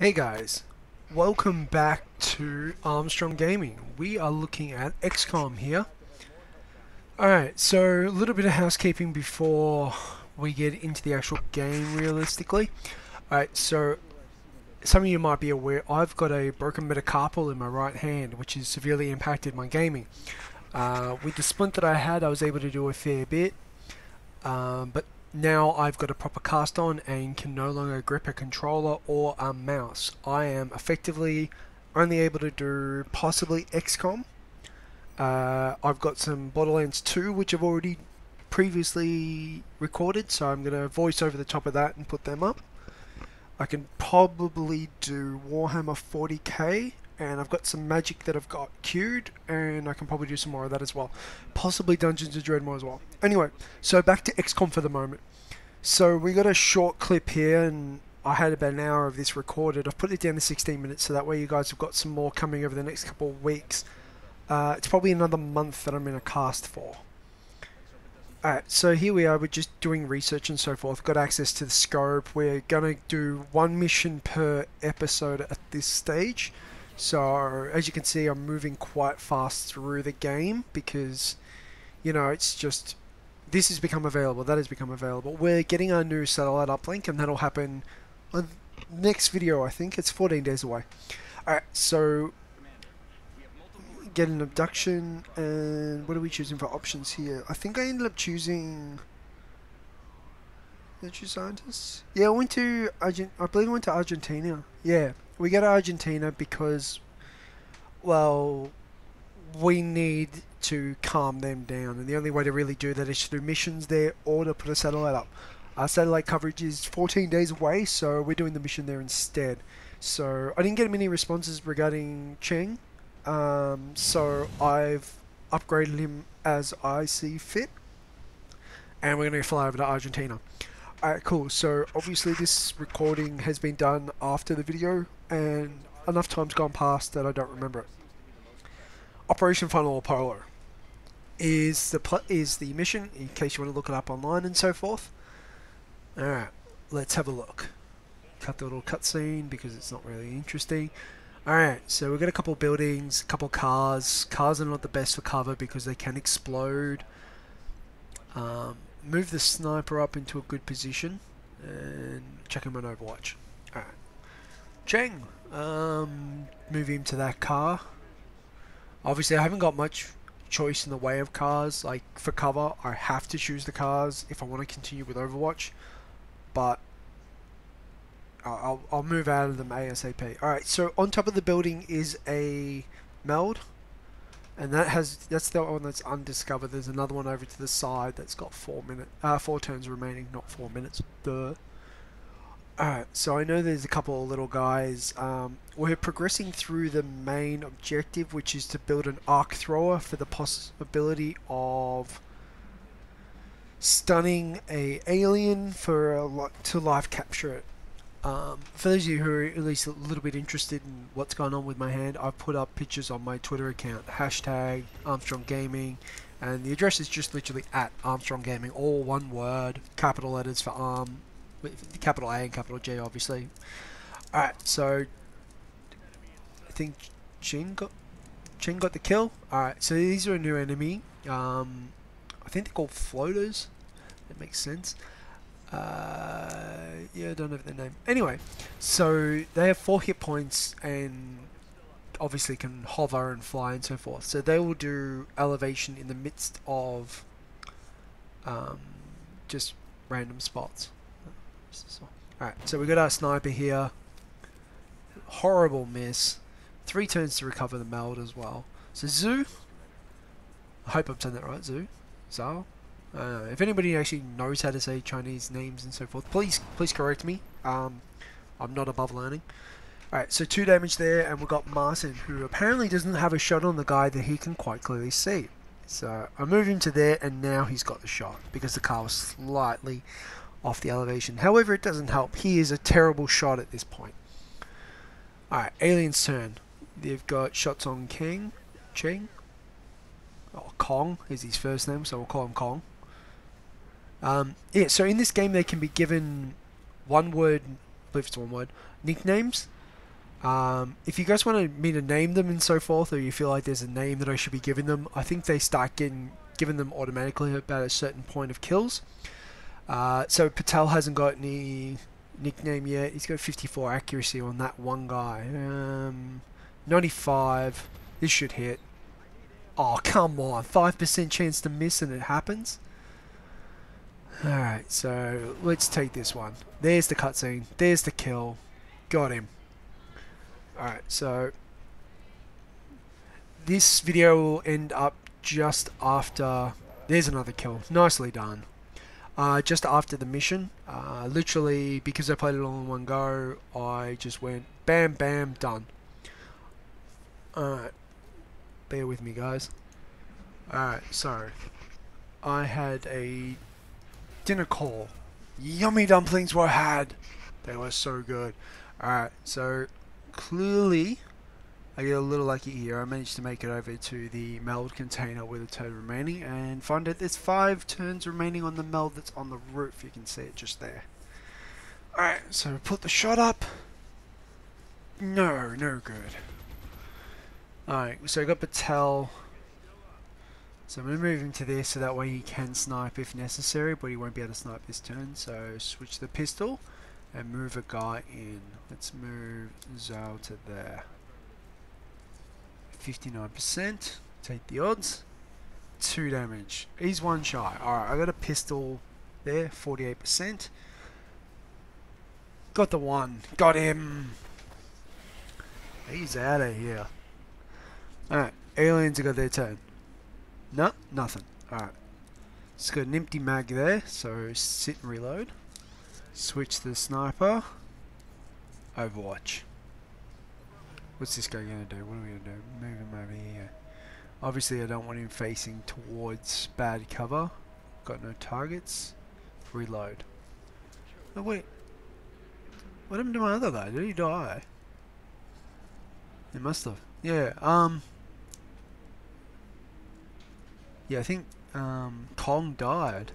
Hey guys, welcome back to Armstrong Gaming. We are looking at XCOM here. Alright, so a little bit of housekeeping before we get into the actual game realistically. Alright, so some of you might be aware I've got a broken metacarpal in my right hand which has severely impacted my gaming. Uh, with the splint that I had I was able to do a fair bit, um, but now I've got a proper cast on and can no longer grip a controller or a mouse. I am effectively only able to do possibly XCOM. Uh, I've got some Borderlands 2 which I've already previously recorded so I'm going to voice over the top of that and put them up. I can probably do Warhammer 40k and I've got some magic that I've got queued, and I can probably do some more of that as well. Possibly Dungeons of Dredmor as well. Anyway, so back to XCOM for the moment. So we got a short clip here, and I had about an hour of this recorded. I've put it down to 16 minutes, so that way you guys have got some more coming over the next couple of weeks. Uh, it's probably another month that I'm in a cast for. Alright, so here we are, we're just doing research and so forth, got access to the scope, we're gonna do one mission per episode at this stage. So as you can see, I'm moving quite fast through the game because, you know, it's just this has become available. That has become available. We're getting our new satellite uplink, and that'll happen on next video. I think it's 14 days away. All right, so get an abduction, and what are we choosing for options here? I think I ended up choosing. You scientists? Yeah, I went to Argent. I believe I went to Argentina. Yeah, we go to Argentina because, well, we need to calm them down, and the only way to really do that is do missions there or to put a satellite up. Our satellite coverage is 14 days away, so we're doing the mission there instead. So I didn't get many responses regarding Cheng, um, so I've upgraded him as I see fit, and we're going to fly over to Argentina. Alright, cool. So obviously this recording has been done after the video and enough time's gone past that I don't remember it. Operation Final Apollo is the is the mission in case you want to look it up online and so forth. Alright, let's have a look. Cut the little cutscene because it's not really interesting. Alright, so we've got a couple buildings, a couple cars. Cars are not the best for cover because they can explode. Um, move the sniper up into a good position and check him on Overwatch. Alright. Cheng, um, move him to that car. Obviously, I haven't got much choice in the way of cars. Like, for cover, I have to choose the cars if I want to continue with Overwatch. But, I'll, I'll move out of them ASAP. Alright, so on top of the building is a meld and that has that's the one that's undiscovered. There's another one over to the side that's got four minute, uh, four turns remaining, not four minutes. Duh. Alright, so I know there's a couple of little guys. Um, we're progressing through the main objective, which is to build an arc thrower for the possibility of stunning a alien for a, to live capture it. Um, for those of you who are at least a little bit interested in what's going on with my hand, I've put up pictures on my Twitter account, hashtag Armstrong Gaming, and the address is just literally at Armstrong Gaming, all one word, capital letters for Arm, with capital A and capital G, obviously. Alright, so I think Chin got Chin got the kill. Alright, so these are a new enemy. Um, I think they're called floaters. That makes sense. Uh, yeah, I don't know their name. Anyway, so they have four hit points and obviously can hover and fly and so forth. So they will do elevation in the midst of um, just random spots. Alright, so we got our sniper here. Horrible miss. Three turns to recover the meld as well. So Zoo, I hope I'm saying that right, Zoo, Zao, uh, if anybody actually knows how to say Chinese names and so forth, please please correct me. Um, I'm not above learning. Alright, so two damage there, and we've got Martin, who apparently doesn't have a shot on the guy that he can quite clearly see. So I move him to there, and now he's got the shot, because the car was slightly off the elevation. However, it doesn't help. He is a terrible shot at this point. Alright, Alien's turn. They've got shots on King, Cheng. Oh, Kong is his first name, so we'll call him Kong. Um, yeah, so in this game they can be given one word, I believe it's one word, nicknames. Um, if you guys want me to name them and so forth, or you feel like there's a name that I should be giving them, I think they start getting given them automatically about a certain point of kills. Uh, so Patel hasn't got any nickname yet. He's got 54 accuracy on that one guy. Um, 95. This should hit. Oh, come on. 5% chance to miss and it happens. Alright, so let's take this one. There's the cutscene. There's the kill. Got him. Alright, so this video will end up just after... There's another kill. Nicely done. Uh, just after the mission, uh, literally because I played it all in one go, I just went bam, bam, done. Alright, bear with me guys. Alright, so I had a dinner call. Yummy dumplings were had. They were so good. Alright, so clearly I get a little lucky here. I managed to make it over to the meld container with a turn remaining and find that there's five turns remaining on the meld that's on the roof. You can see it just there. Alright, so put the shot up. No, no good. Alright, so I got Patel so I'm going to move him to there so that way he can snipe if necessary, but he won't be able to snipe this turn. So switch the pistol and move a guy in. Let's move Zhao to there. 59%. Take the odds. 2 damage. He's one shy. Alright, I got a pistol there, 48%. Got the one. Got him. He's out of here. Alright, aliens have got their turn. No, nothing. Alright. It's got an empty mag there, so sit and reload. Switch the sniper. Overwatch. What's this guy going to do? What are we going to do? Move him over here. Obviously I don't want him facing towards bad cover. Got no targets. Reload. Oh wait. What happened to my other guy? Did he die? He must have. Yeah, um... Yeah, I think um, Kong died.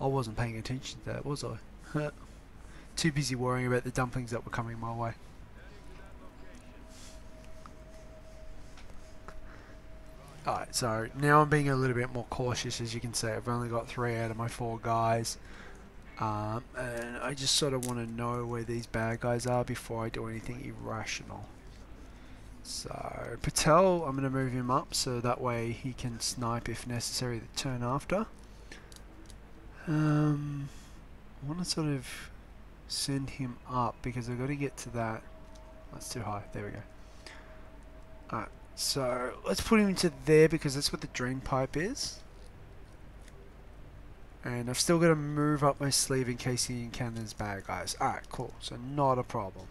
I wasn't paying attention to that, was I? Too busy worrying about the dumplings that were coming my way. Alright, so now I'm being a little bit more cautious as you can see. I've only got three out of my four guys. Um, and I just sort of want to know where these bad guys are before I do anything irrational. So Patel, I'm going to move him up so that way he can snipe if necessary the turn after. Um, I want to sort of send him up because I've got to get to that. That's too high. There we go. Alright, so let's put him into there because that's what the drain pipe is. And I've still got to move up my sleeve in case he encounters bad guys. Alright, cool. So not a problem.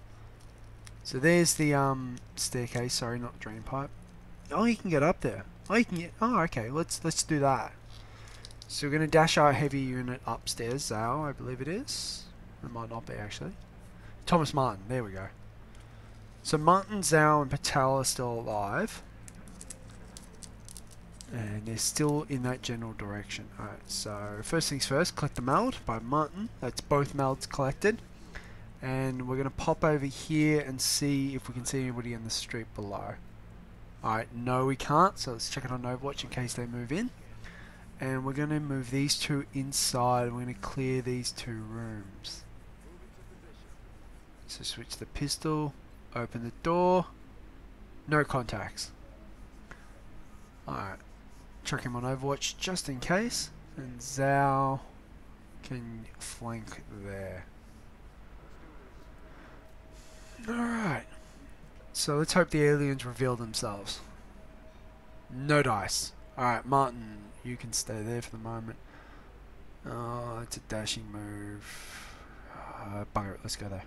So there's the um, staircase. Sorry, not drain pipe. Oh, you can get up there. Oh, you can get. Oh, okay. Let's let's do that. So we're going to dash our heavy unit upstairs. Zhao, I believe it is. It might not be actually. Thomas Martin. There we go. So Martin, Zhao, and Patel are still alive. And they're still in that general direction. Alright, so first things first, collect the meld by Martin. That's both melds collected and we're going to pop over here and see if we can see anybody in the street below. Alright, no we can't, so let's check it on Overwatch in case they move in. And we're going to move these two inside and we're going to clear these two rooms. So switch the pistol, open the door, no contacts. Alright, chuck him on Overwatch just in case, and Zhao can flank there. Alright. So let's hope the aliens reveal themselves. No dice. Alright, Martin, you can stay there for the moment. Oh, it's a dashing move. Uh, bugger it, let's go there.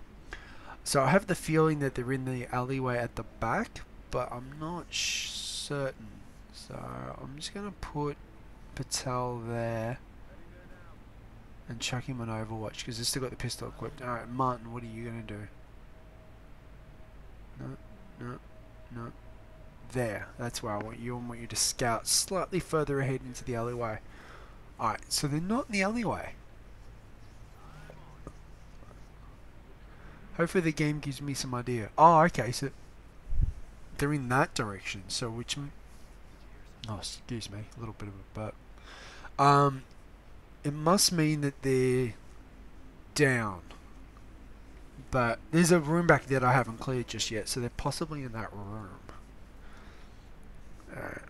So I have the feeling that they're in the alleyway at the back, but I'm not certain. So I'm just going to put Patel there and chuck him on Overwatch because they've still got the pistol equipped. Alright, Martin, what are you going to do? No, no. There, that's where I want you. I want you to scout slightly further ahead into the alleyway. Alright, so they're not in the alleyway. Hopefully the game gives me some idea. Oh, okay, so they're in that direction. So which... Oh, excuse me, a little bit of a burp. Um, it must mean that they're down. But there's a room back there that I haven't cleared just yet, so they're possibly in that room. Alright.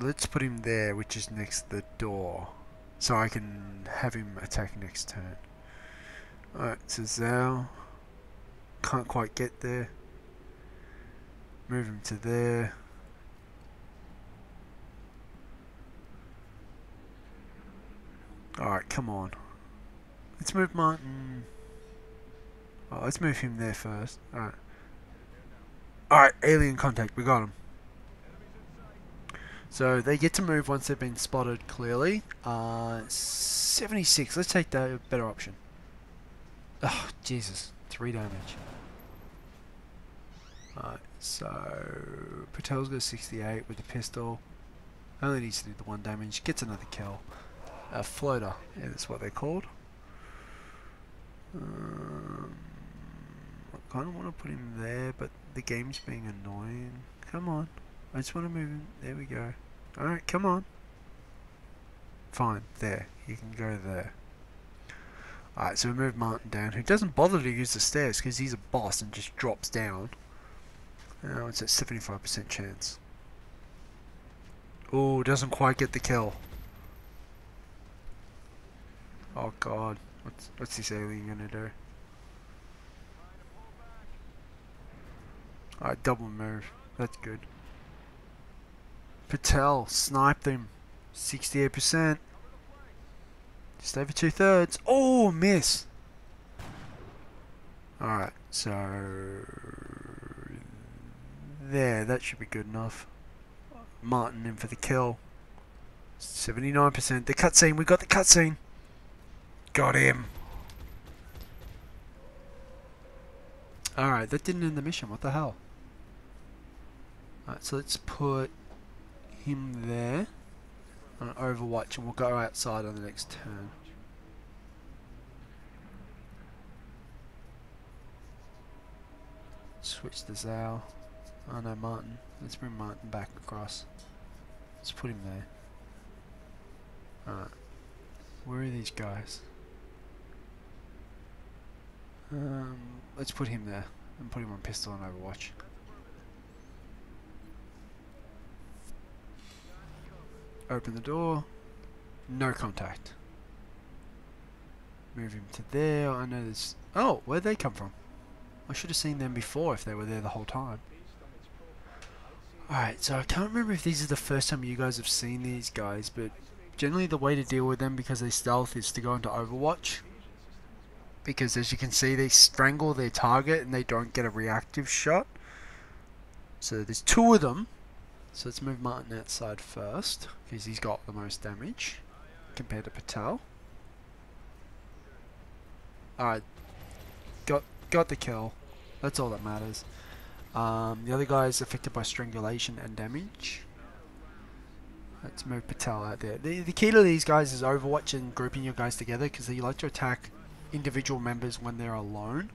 Let's put him there, which is next to the door. So I can have him attack next turn. Alright, so Zhao can't quite get there. Move him to there. Alright, come on. Let's move Martin. Oh, let's move him there first. Alright. Alright, alien contact, we got him. So they get to move once they've been spotted clearly. Uh, 76, let's take the better option. Oh, Jesus. 3 damage. Alright, so Patel's got 68 with the pistol. Only needs to do the 1 damage. Gets another kill. A floater, that's what they're called. Um, I kind of want to put him there, but the game's being annoying. Come on. I just want to move him. There we go. Alright, come on. Fine, there. You can go there. Alright, so we move Martin down, who doesn't bother to use the stairs because he's a boss and just drops down. Now it's at 75% chance. Oh, doesn't quite get the kill. Oh god, what's what's this alien gonna do? Alright, double move. That's good. Patel sniped him. 68%. Just over two thirds. Oh, miss. Alright, so there, that should be good enough. Martin in for the kill. 79%. The cutscene, we got the cutscene. Got him. Alright, that didn't end the mission. What the hell? Alright, so let's put him there on Overwatch and we'll go outside on the next turn. Switch to Zhao. Oh no, Martin. Let's bring Martin back across. Let's put him there. Alright. Where are these guys? Um, let's put him there and put him on pistol and Overwatch. Open the door. No contact. Move him to there. I know there's... Oh, where'd they come from? I should have seen them before if they were there the whole time. Alright, so I can't remember if this is the first time you guys have seen these guys, but generally the way to deal with them because they stealth is to go into Overwatch because as you can see they strangle their target and they don't get a reactive shot. So there's two of them. So let's move Martin outside first because he's got the most damage compared to Patel. Alright, got got the kill. That's all that matters. Um, the other guy is affected by strangulation and damage. Let's move Patel out there. The, the key to these guys is Overwatch and grouping your guys together because they like to attack individual members when they're alone.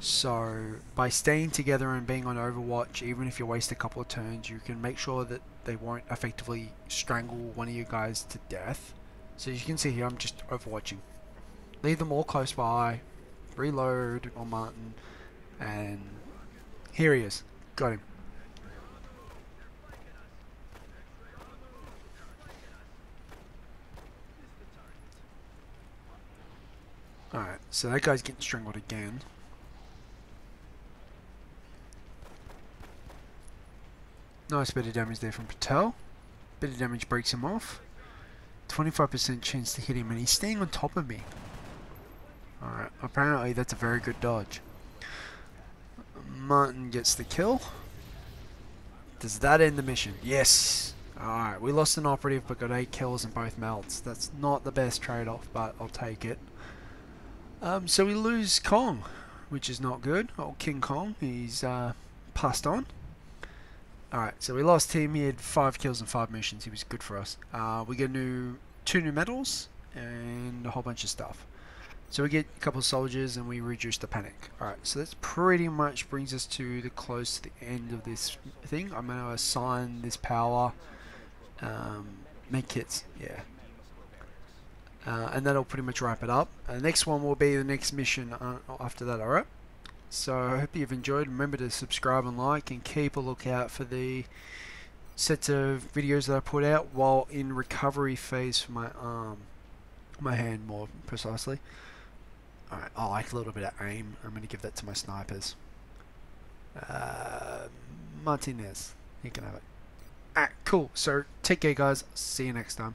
So by staying together and being on Overwatch, even if you waste a couple of turns, you can make sure that they won't effectively strangle one of you guys to death. So as you can see here, I'm just Overwatching. Leave them all close by, reload on Martin, and here he is. Got him. Alright, so that guy's getting strangled again. Nice bit of damage there from Patel. Bit of damage breaks him off. 25% chance to hit him and he's staying on top of me. Alright, apparently that's a very good dodge. Martin gets the kill. Does that end the mission? Yes! Alright, we lost an operative but got 8 kills and both melds. That's not the best trade-off, but I'll take it. Um, so we lose Kong, which is not good. Oh, King Kong, he's uh, passed on. Alright, so we lost him. He had 5 kills and 5 missions. He was good for us. Uh, we get new two new medals and a whole bunch of stuff. So we get a couple of soldiers and we reduce the panic. Alright, so that's pretty much brings us to the close to the end of this thing. I'm going to assign this power um, make kits, yeah. Uh, and that'll pretty much wrap it up. Uh, the next one will be the next mission uh, after that, alright? So I hope you've enjoyed. Remember to subscribe and like and keep a lookout for the sets of videos that I put out while in recovery phase for my arm. My hand more precisely. Alright, I like a little bit of aim. I'm going to give that to my snipers. Uh, Martinez, you can have it. Alright, cool. So, take care guys. See you next time.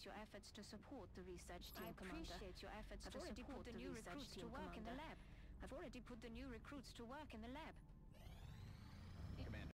Appreciate your efforts to support the research team, I Commander. appreciate your efforts I've to already support put the new research recruits to work in the lab. I've already put the new recruits to work in the lab.